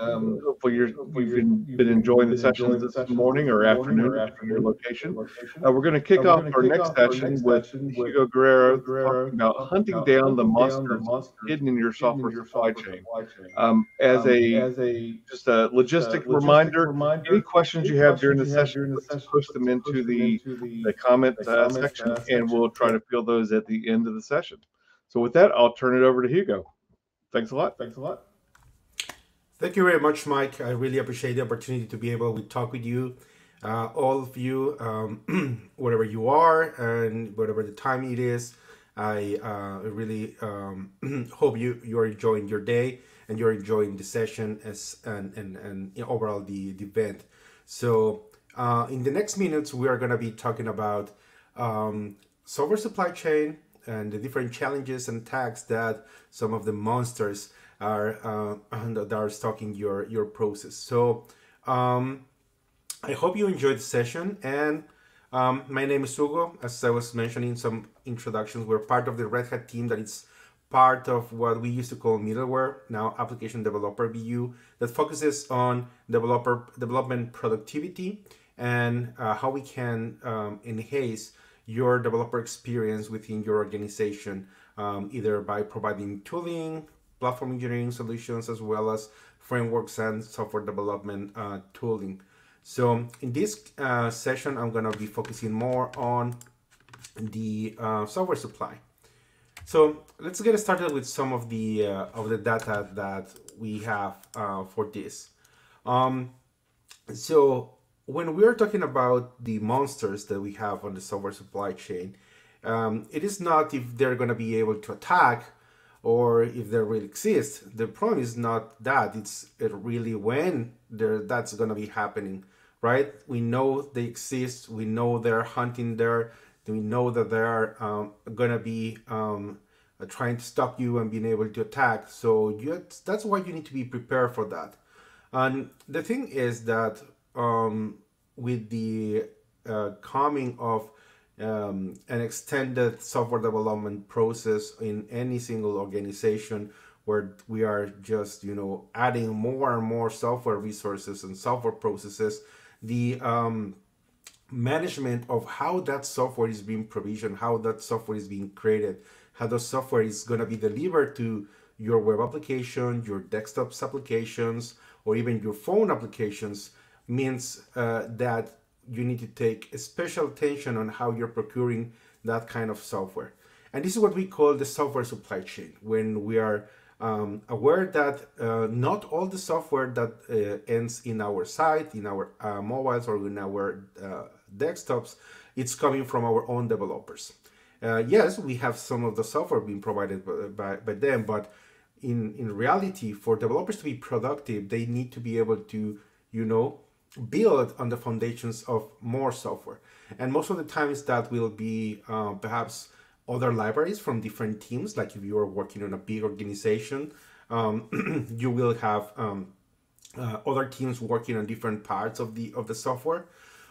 Um, hopefully you're, you've been, been enjoying the session this morning or afternoon, depending on your location. Uh, we're going to kick off our next session with Hugo Guerrero talking about hunting down the monsters hidden in your software supply chain. Um, as a just a logistic reminder, any questions you have during the session, push them into the the comment uh, section, and we'll try to fill those at the end of the session. So with that, I'll turn it over to Hugo. Thanks a lot. Thanks a lot. Thank you very much, Mike. I really appreciate the opportunity to be able to talk with you, uh, all of you, um, wherever you are and whatever the time it is. I uh, really um, hope you you're enjoying your day and you're enjoying the session as and and, and you know, overall the, the event. So uh, in the next minutes, we are going to be talking about um, software supply chain and the different challenges and tags that some of the monsters are uh, that are stalking your your process. So um, I hope you enjoyed the session. And um, my name is Hugo. As I was mentioning some introductions, we're part of the Red Hat team that is part of what we used to call middleware, now application developer BU, that focuses on developer development productivity and uh, how we can um, enhance your developer experience within your organization, um, either by providing tooling, platform engineering solutions as well as frameworks and software development uh, tooling. So in this uh, session, I'm going to be focusing more on the uh, software supply. So let's get started with some of the uh, of the data that we have uh, for this. Um, so when we're talking about the monsters that we have on the software supply chain, um, it is not if they're going to be able to attack or if they really exist. The problem is not that; it's really when that's to be happening, right? We know they exist. We know they're hunting there. We know that they're um, to be um, trying to stop you and being able to attack. So you, that's why you need to be prepared for that. And the thing is that um, with the uh, coming of um, an extended software development process in any single organization where we are just you know adding more and more software resources and software processes. The um, management of how that software is being provisioned how that software is being created how the software is going to be delivered to your web application your desktop applications or even your phone applications means uh, that you need to take special attention on how you're procuring that kind of software. And this is what we call the software supply chain, when we are um, aware that uh, not all the software that uh, ends in our site, in our uh, mobiles, or in our uh, desktops, it's coming from our own developers. Uh, yes, we have some of the software being provided by, by, by them, but in, in reality, for developers to be productive, they need to be able to, you know, build on the foundations of more software. And most of the times that will be uh, perhaps other libraries from different teams. Like if you are working on a big organization, um, you will have um, uh, other teams working on different parts of the of the software.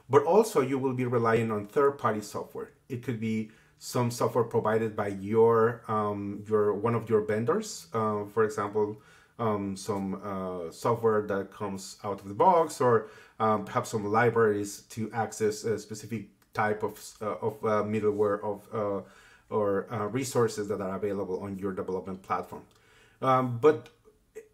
But also you will be relying on third-party software. It could be some software provided by your um, your one of your vendors. Uh, for example, um, some uh, software that comes out of the box or um, perhaps some libraries to access a specific type of, uh, of uh, middleware of uh, or uh, resources that are available on your development platform. Um, but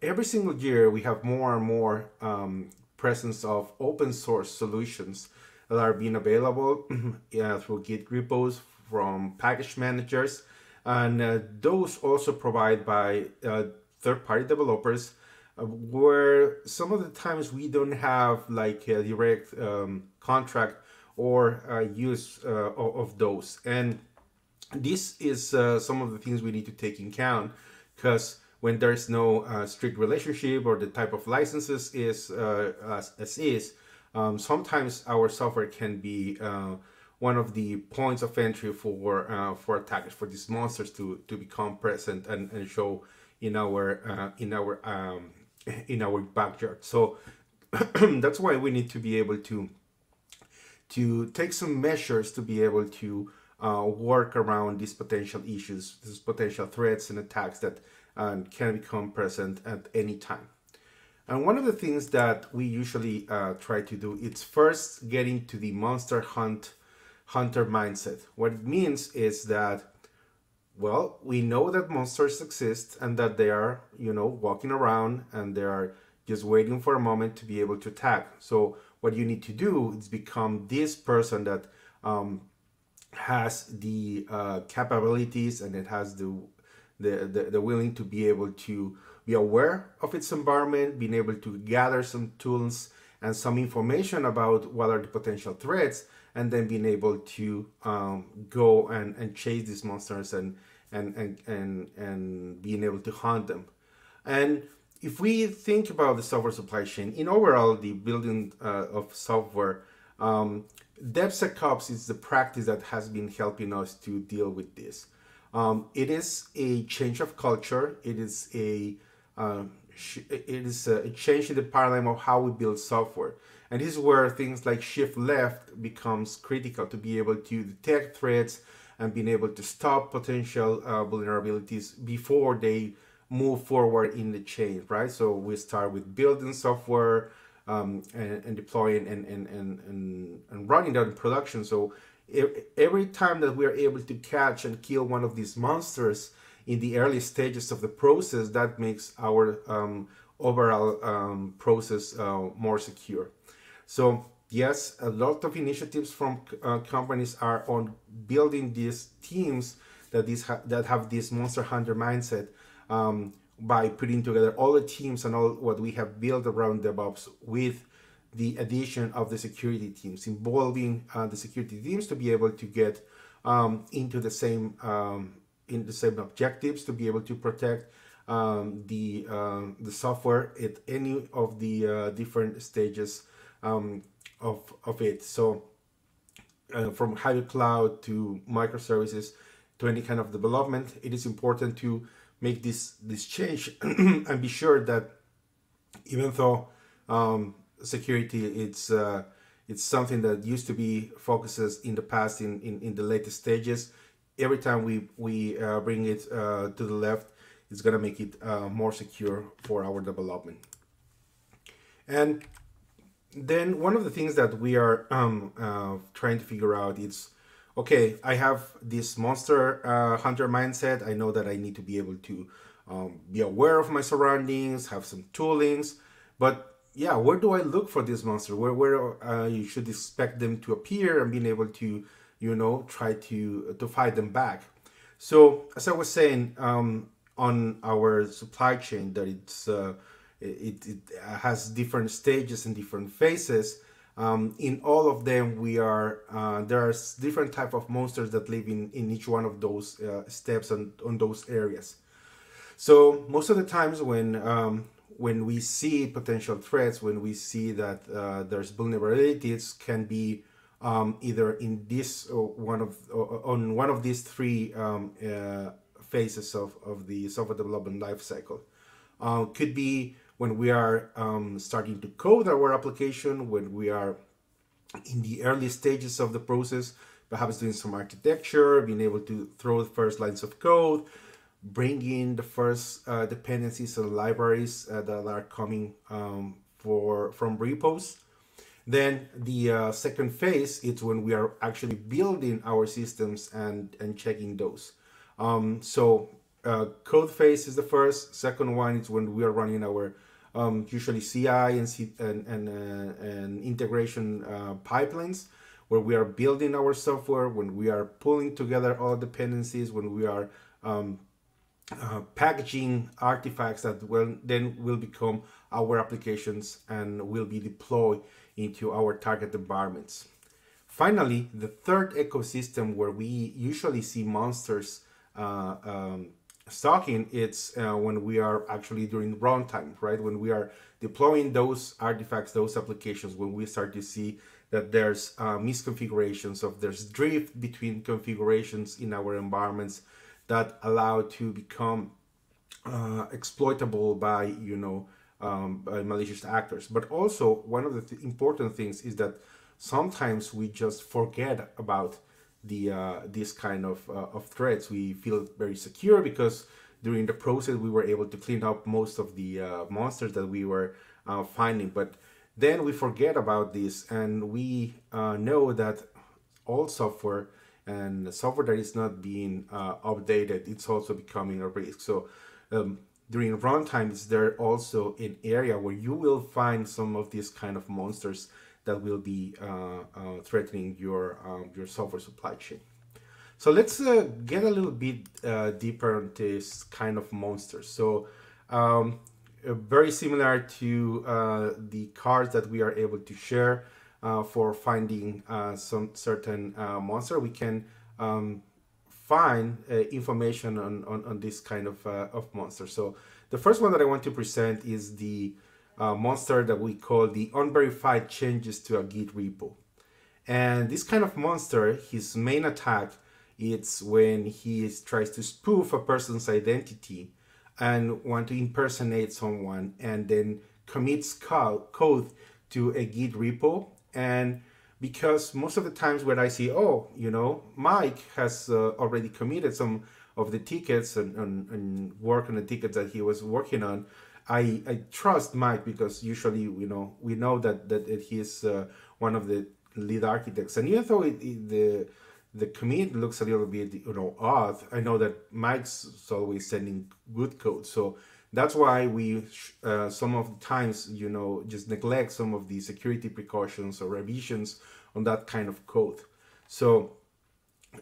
every single year we have more and more um, presence of open source solutions that are being available through Git repos from package managers. And uh, those also provide by uh, third-party developers uh, where some of the times we don't have like a direct um, contract or uh, use uh, of those. And this is uh, some of the things we need to take in count because when there's no uh, strict relationship or the type of licenses is uh, as, as, is, um, sometimes our software can be one of the points of entry for for attackers, for these monsters to to become present and, and show in our in our um, in our backyard. So that's why we need to be able to to take some measures to be able to uh, work around these potential issues, these potential threats and attacks that uh, can become present at any time. And one of the things that we usually uh, try to do is first getting to the monster hunt hunter mindset. What it means is that well, we know that monsters exist and that they are, you know, walking around and they are just waiting for a moment to be able to attack. So what you need to do is become this person that um, has the uh, capabilities and it has the, the, the the willing to be able to be aware of its environment, being able to gather some tools and some information about what are the potential threats, and then being able to um, go and, and chase these monsters and, and, and, and, and being able to hunt them. And if we think about the software supply chain, in overall the building uh, of software, um, DevSecOps is the practice that has been helping us to deal with this. Um, it is a change of culture. It is a uh, it is a change in the paradigm of how we build software. And this is where things like shift left becomes critical to be able to detect threats and being able to stop potential uh, vulnerabilities before they move forward in the chain, right? So we start with building software um, and, and, deploying and, and, and, and, and running that in production. So every time that we are able to catch and kill one of these monsters in the early stages of the process, that makes our um, overall um, process uh, more secure. So yes, a lot of initiatives from uh, companies are on building these teams that these ha that have this monster hunter mindset um, by putting together all the teams and all what we have built around DevOps with the addition of the security teams, involving uh, the security teams to be able to get um, into the same um, in the same objectives to be able to protect um, the uh, the software at any of the uh, different stages um, of of it. So uh, from hybrid cloud to microservices to any kind of development, it is important to make this this change and be sure that even though um, security it's uh, it's something that used to be focuses in the past in, in, in the latest stages every time we we uh, bring it uh, to the left it's gonna make it uh, more secure for our development and then one of the things that we are um, uh, trying to figure out is okay i have this monster uh, hunter mindset. I know that i need to be able to um, be aware of my surroundings have some toolings. But yeah where do i look for this monster? Where where uh, you should expect them to appear and being able to you know try to to fight them back. So as i was saying um, on our supply chain that it's uh, it, it has different stages and different phases um, in all of them we are uh, there are different type of monsters that live in in each one of those uh, steps and on those areas so most of the times when um, when we see potential threats when we see that uh, there's vulnerabilities can be um, either in this or one of on one of these three um, uh, phases of, of the software development lifecycle. Uh, could be when we are um, starting to code our application, when we are in the early stages of the process, perhaps doing some architecture, being able to throw the first lines of code, bring in the first uh, dependencies and libraries uh, that are coming um, for from repos. Then the uh, second phase is when we are actually building our systems and, and checking those. Um, so uh, code phase is the first. Second one is when we are running our um, usually CI and, C and, and, uh, and integration uh, pipelines where we are building our software, when we are pulling together all dependencies, when we are um, uh, packaging artifacts that will then will become our applications and will be deployed into our target environments. Finally, the third ecosystem where we usually see monsters uh, um, stalking, it's uh, when we are actually during runtime, right? When we are deploying those artifacts, those applications, when we start to see that there's uh, misconfigurations of there's drift between configurations in our environments that allow to become uh, exploitable by, you know, um, by malicious actors. But also, one of the th important things is that sometimes we just forget about the uh, this kind of, uh, of threats. We feel very secure because during the process we were able to clean up most of the uh, monsters that we were uh, finding. But then we forget about this and we uh, know that all software and software that is not being uh, updated, it's also becoming a risk. So um, during runtime, is there also an area where you will find some of these kind of monsters that will be uh, uh, threatening your um, your software supply chain. So let's uh, get a little bit uh, deeper on this kind of monster. So um, uh, very similar to uh, the cards that we are able to share for finding some certain monster, we can um, find information on, on, on, this kind of, of monster. So the first one that I want to present is the uh, monster that we call the unverified changes to a Git repo. And this kind of monster, his main attack it's when he is, tries to spoof a person's identity and want to impersonate someone and then commits code to a Git repo. And because most of the times when I see, oh, you know, Mike has uh, already committed some of the tickets and, and, and work on the tickets that he was working on, I, I trust Mike because usually you know we know that that, he is uh, one of the lead architects, and even though it, it, the the commit looks a little bit you know odd, I know that Mike's always sending good code, so that's why we uh, some of the times you know just neglect some of the security precautions or revisions on that kind of code. So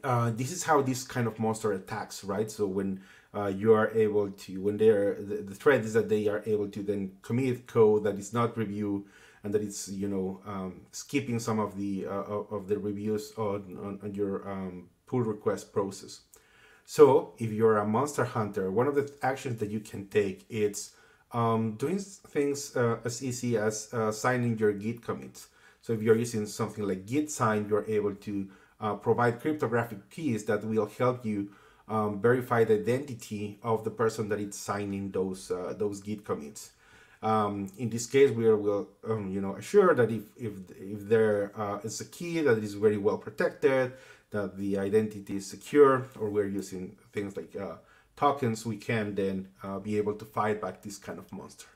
uh, this is how this kind of monster attacks, right? So when uh, you are able to when they're the, the threat is that they are able to then commit code that is not review and that it's you know um, skipping some of the uh, of the reviews on, on, on your um, pull request process. So if you're a monster hunter one of the actions that you can take is um, doing things uh, as easy as uh, signing your git commits. So if you're using something like Gitsign you're able to uh, provide cryptographic keys that will help you um, the identity of the person that is signing those uh, those Git commits. Um, in this case, we will um, you know assure that if if if there uh, is a key that is very well protected, that the identity is secure, or we're using things like uh, tokens, we can then uh, be able to fight back this kind of monster.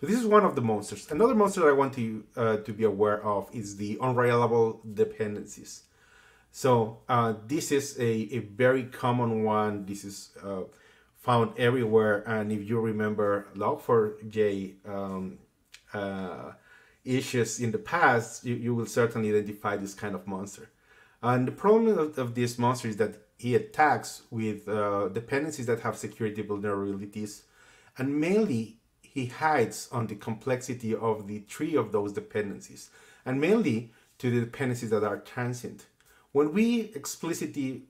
So this is one of the monsters. Another monster that I want to uh, to be aware of is the unreliable dependencies. So uh, this is a, a very common one. This is uh, found everywhere. And if you remember Log4j um, uh, issues in the past, you, you will certainly identify this kind of monster. And the problem of, of this monster is that he attacks with uh, dependencies that have security vulnerabilities. And mainly, he hides on the complexity of the tree of those dependencies. And mainly to the dependencies that are transient when we explicitly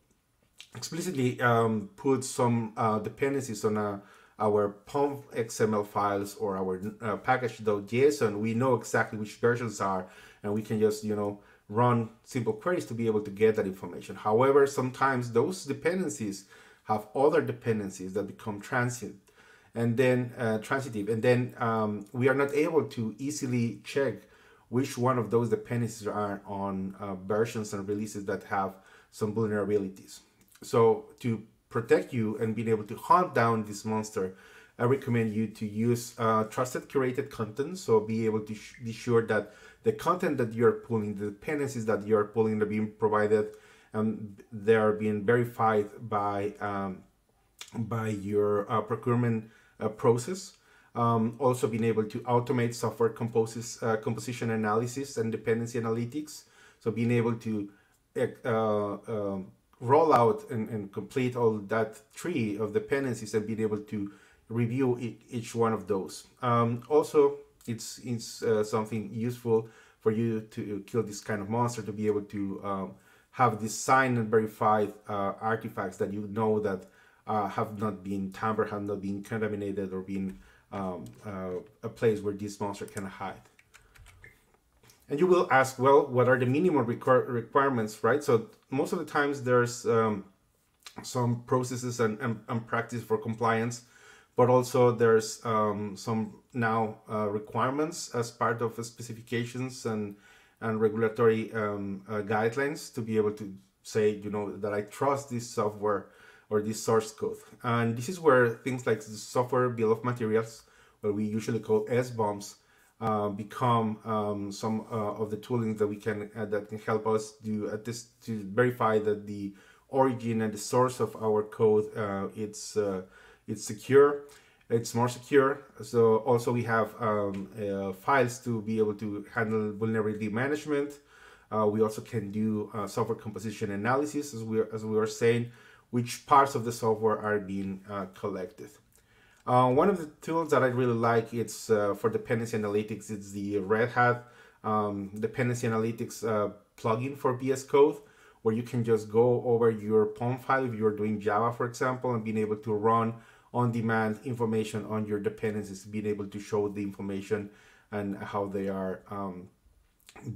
explicitly um, put some uh, dependencies on uh, our POM XML files or our uh, package.json, we know exactly which versions are, and we can just, you know, run simple queries to be able to get that information. However, sometimes those dependencies have other dependencies that become transient and then uh, transitive, and then um, we are not able to easily check which one of those dependencies are on uh, versions and releases that have some vulnerabilities. So to protect you and being able to hunt down this monster, I recommend you to use uh, trusted curated content. So be able to be sure that the content that you're pulling, the dependencies that you're pulling are being provided, um, they are being verified by um, by your uh, procurement uh, process. Um, also being able to automate software composes, uh, composition analysis and dependency analytics. So being able to uh, um, roll out and, and, complete all that tree of dependencies and being able to review each one of those. Um, also, it's, it's uh, something useful for you to kill this kind of monster to be able to um, have this signed and verified uh, artifacts that you know that uh, have not been tampered, have not been contaminated or been um, uh, a place where this monster can hide. And you will ask, well, what are the minimum requir requirements, right? So most of the times there's um, some processes and, and, and, practice for compliance, but also there's um, some now uh, requirements as part of the specifications and, and regulatory um, uh, guidelines to be able to say, you know, that I trust this software or this source code. And this is where things like the software bill of materials, what we usually call SBOMs, uh, become um, some uh, of the tooling that we can uh, that can help us do at this to verify that the origin and the source of our code uh, it's uh, it's secure it's more secure. So also we have um, uh, files to be able to handle vulnerability management. We also can do software composition analysis as we as we were saying which parts of the software are being collected uh, one of the tools that I really like it's uh, for dependency analytics. It's the Red Hat um, dependency analytics uh, plugin for VS Code, where you can just go over your POM file if you're doing Java, for example, and being able to run on-demand information on your dependencies, being able to show the information and how they are um,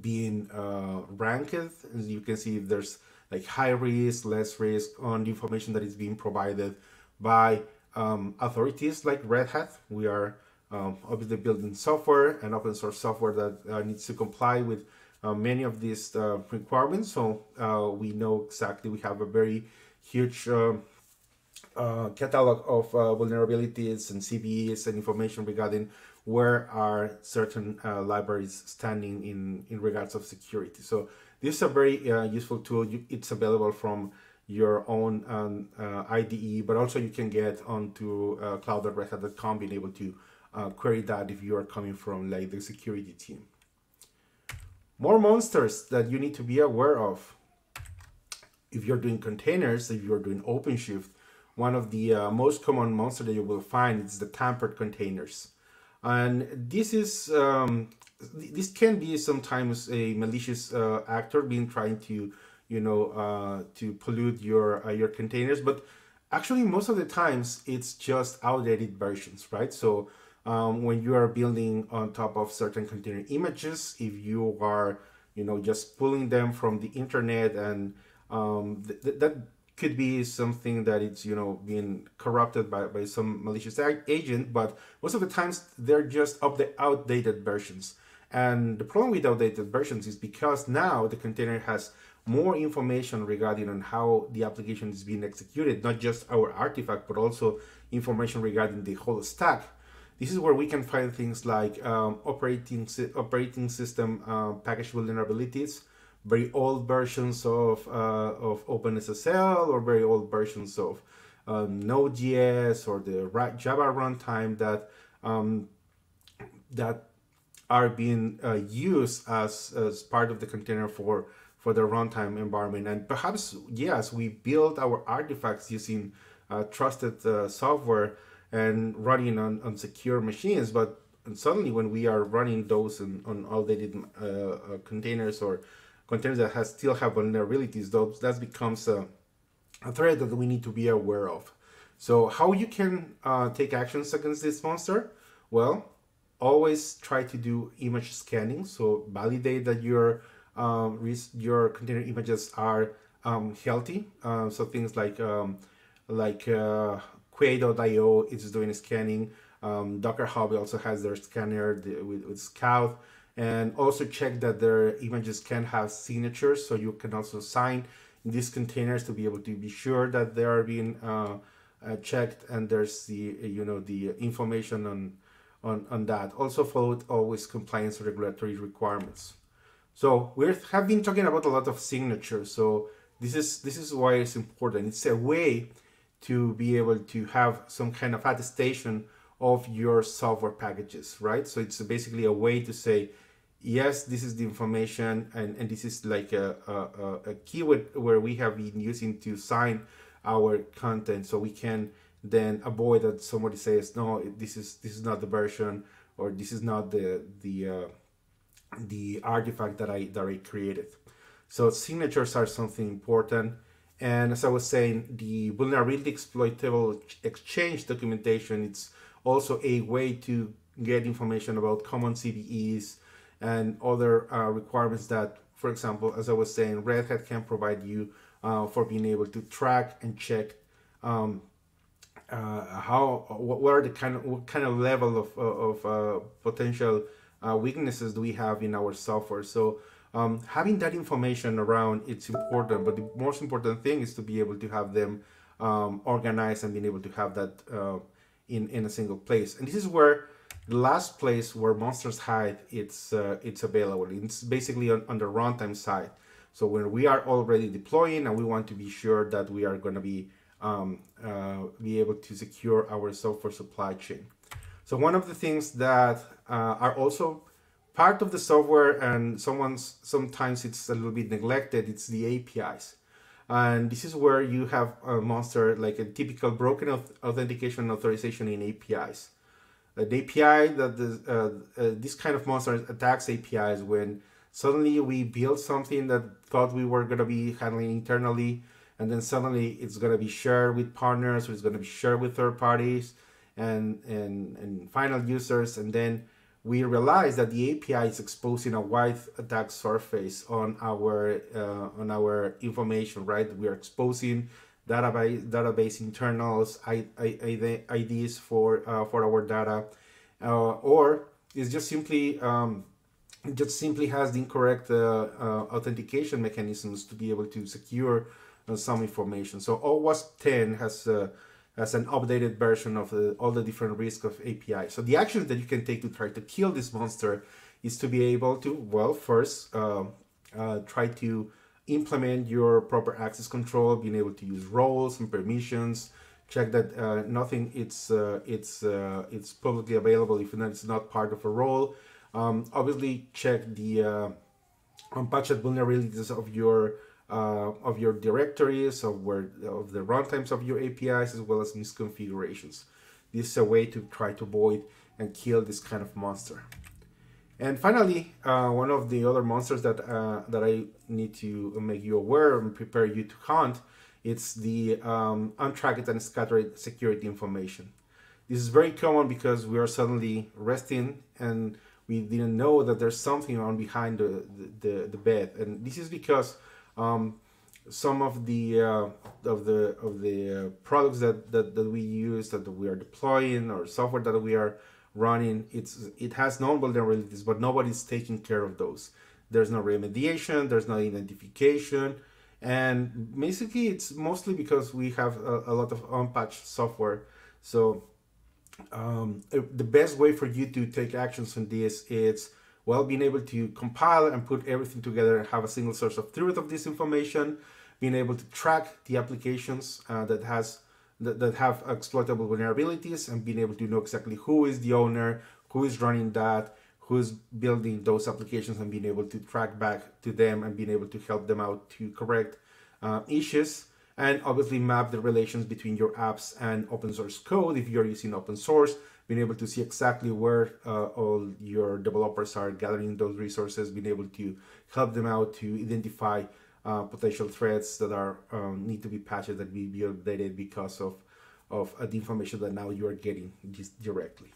being uh, ranked. As you can see, if there's like high risk, less risk on the information that is being provided by um, authorities like Red Hat. We are um, obviously building software and open source software that uh, needs to comply with uh, many of these uh, requirements. So uh, we know exactly we have a very huge um, uh, catalog of uh, vulnerabilities and CVEs and information regarding where are certain libraries standing in, in regards of security. So this is a very useful tool. It's available from your own um, uh, IDE, but also you can get onto uh, cloud.redhat.com being able to uh, query that if you are coming from like the security team. More monsters that you need to be aware of. If you're doing containers, if you're doing OpenShift, one of the uh, most common monsters that you will find is the tampered containers. And this is um, this can be sometimes a malicious uh, actor being trying to you know, uh, to pollute your uh, your containers. But actually, most of the times it's just outdated versions, right? So um, when you are building on top of certain container images, if you are, you know, just pulling them from the internet and um, th th that could be something that it's you know being corrupted by, by some malicious agent but most of the times they're just of the outdated versions and the problem with outdated versions is because now the container has more information regarding on how the application is being executed, not just our artifact, but also information regarding the whole stack. This is where we can find things like um, operating operating system uh, package vulnerabilities, very old versions of uh, of OpenSSL or very old versions of um, Node.js or the Java runtime that um, that are being uh, used as as part of the container for for the runtime environment. And perhaps, yes, we build our artifacts using uh, trusted uh, software and running on, on secure machines. But suddenly when we are running those on, on outdated uh, uh, containers or containers that has still have vulnerabilities, those, that becomes a, a threat that we need to be aware of. So how you can uh, take actions against this monster? Well, always try to do image scanning. So validate that your um, your container images are um, healthy. Uh, so things like um, like uh, Quay.io is doing scanning. Um, Docker Hub also has their scanner with, with Scout. And also check that their images can have signatures, so you can also sign these containers to be able to be sure that they are being uh, uh, checked and there's the you know the information on on on that. Also follow always compliance regulatory requirements. So we have been talking about a lot of signatures. So this is this is why it's important. It's a way to be able to have some kind of attestation of your software packages, right? So it's basically a way to say, yes, this is the information, and, and this is like a, a, a keyword where we have been using to sign our content, so we can then avoid that somebody says, no, this is this is not the version, or this is not the the uh, the artifact that I that I created. So signatures are something important. And as I was saying, the vulnerability exploitable exchange documentation, it's also a way to get information about common CVEs and other uh, requirements that, for example, as I was saying, Red Hat can provide you uh, for being able to track and check um, uh, how what, are the kind of what kind of level of, of uh, potential uh, weaknesses do we have in our software. So um, having that information around it's important, but the most important thing is to be able to have them um, organized and being able to have that uh, in in a single place. And this is where last place where monsters hide, it's uh, it's available. It's basically on, on the runtime side. So when we are already deploying and we want to be sure that we are going to be um, uh, be able to secure our software supply chain. So one of the things that uh, are also part of the software and someone's sometimes it's a little bit neglected, it's the APIs. And this is where you have a monster like a typical broken authentication authorization in APIs. The API that the, uh, uh, this kind of monster attacks APIs when suddenly we build something that thought we were going to be handling internally and then suddenly it's going to be shared with partners or it's going to be shared with third parties and, and, and final users and then we realize that the API is exposing a wide attack surface on our uh, on our information, right? We are exposing database database internals, IDs for uh, for our data, uh, or it's just simply um, it just simply has the incorrect uh, uh, authentication mechanisms to be able to secure some information. So OWASP 10 has as an updated version of all the different risks of API. So the actions that you can take to try to kill this monster is to be able to, well, first uh, uh, try to implement your proper access control, being able to use roles and permissions, check that uh, nothing it's uh, it's uh, it's publicly available if it's not part of a role. Um, obviously, check the uh, unpatched vulnerabilities of your uh, of your directories, of where of the runtimes of your APIs, as well as misconfigurations. This is a way to try to avoid and kill this kind of monster. And finally, uh, one of the other monsters that uh, that I need to make you aware and prepare you to hunt, it's the um, untracked and scattered security information. This is very common because we are suddenly resting and we didn't know that there's something on behind the, the, the bed. And this is because um, some of the uh, of the of the uh, products that, that that we use that we are deploying or software that we are running it's it has known vulnerabilities but nobody's taking care of those. There's no remediation there's no identification. And basically it's mostly because we have a, a lot of unpatched software. So um, the best way for you to take actions on this is well, being able to compile and put everything together and have a single source of truth of this information, being able to track the applications uh, that has that, that have exploitable vulnerabilities and being able to know exactly who is the owner, who is running that, who's building those applications and being able to track back to them and being able to help them out to correct uh, issues. And obviously map the relations between your apps and open source code if you're using open source. Being able to see exactly where uh, all your developers are gathering those resources, being able to help them out to identify uh, potential threats that are um, need to be patched that will be updated because of of uh, the information that now you are getting just directly.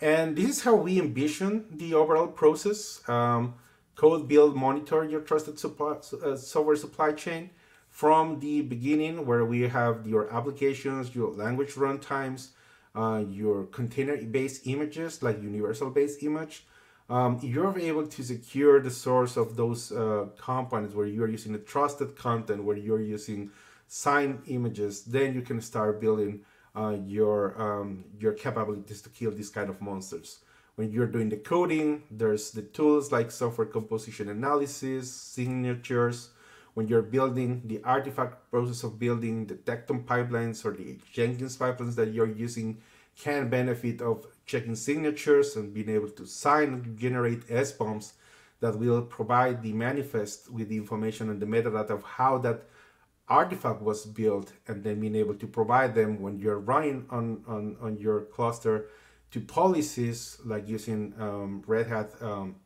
And this is how we envision the overall process. Um, code, build, monitor your trusted supply, uh, software supply chain from the beginning where we have your applications, your language runtimes, uh, your container-based images like universal-based image, um, you're able to secure the source of those uh, components where you're using the trusted content, where you're using signed images, then you can start building uh, your um, your capabilities to kill these kind of monsters. When you're doing the coding, there's the tools like software composition analysis, signatures, when you're building the artifact process of building the Tekton pipelines or the Jenkins pipelines that you're using can benefit of checking signatures and being able to sign and generate SBOMs that will provide the manifest with the information and the metadata of how that artifact was built and then being able to provide them when you're running on, on, on your cluster to policies like using um, Red Hat um,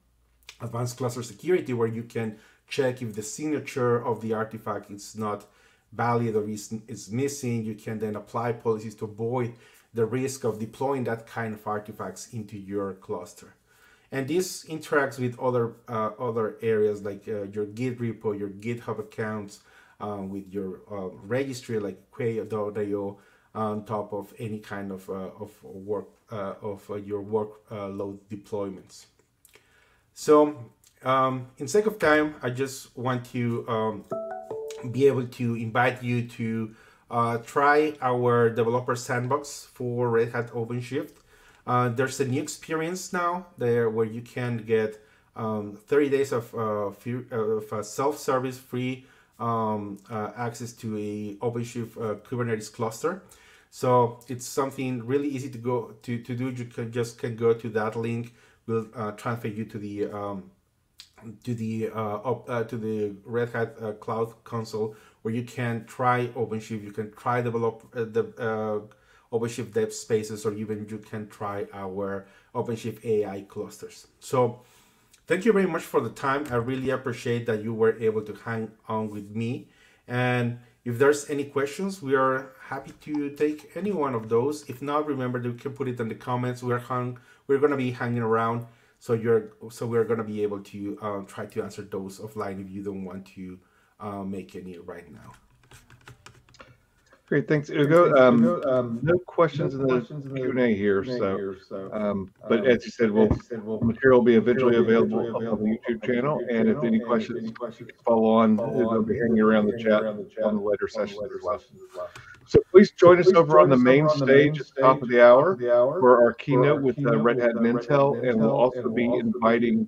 Advanced Cluster Security where you can check if the signature of the artifact is not valid or is, is missing. You can then apply policies to avoid the risk of deploying that kind of artifacts into your cluster. And this interacts with other uh, other areas like uh, your Git repo, your GitHub accounts, uh, with your uh, registry like Quay.io on top of any kind of, uh, of work uh, of your workload deployments. So um, in sake of time, I just want to um, be able to invite you to uh, try our developer sandbox for Red Hat OpenShift. Uh, there's a new experience now there where you can get um, 30 days of, uh, uh, self-service free um, uh, access to a OpenShift uh, Kubernetes cluster. So it's something really easy to go to, to do. You can just can go to that link. We'll transfer you to the um, to the uh, uh, to the Red Hat uh, Cloud Console where you can try OpenShift. You can try develop uh, the OpenShift dev spaces, or even you can try our OpenShift AI clusters. So thank you very much for the time. I really appreciate that you were able to hang on with me. And if there's any questions, we are happy to take any one of those. If not, remember you can put it in the comments. We're hung, we're gonna be hanging around, so you're so we're gonna be able to uh, try to answer those offline if you don't want to uh, make any right now. Great, thanks, Ugo. Um, um, no questions in the Q and A here, so, um, but um, as you said, we'll, material will be eventually available on the YouTube channel, and if any questions, follow on, we'll be hanging around the chat on the later sessions as well. So please join us over on the main stage at the top of the hour for our keynote with uh, Red Hat and Intel, and we'll also be inviting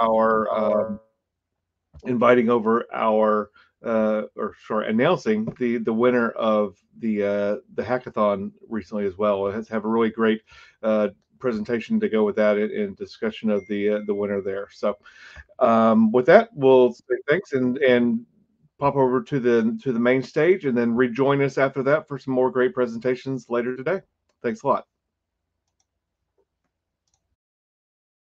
our, um, inviting over our uh, or sorry, announcing the the winner of the uh, the hackathon recently as well. It has have a really great uh, presentation to go with that and, discussion of the uh, the winner there. So um, with that, we'll say thanks and and pop over to the to the main stage and then rejoin us after that for some more great presentations later today. Thanks a lot.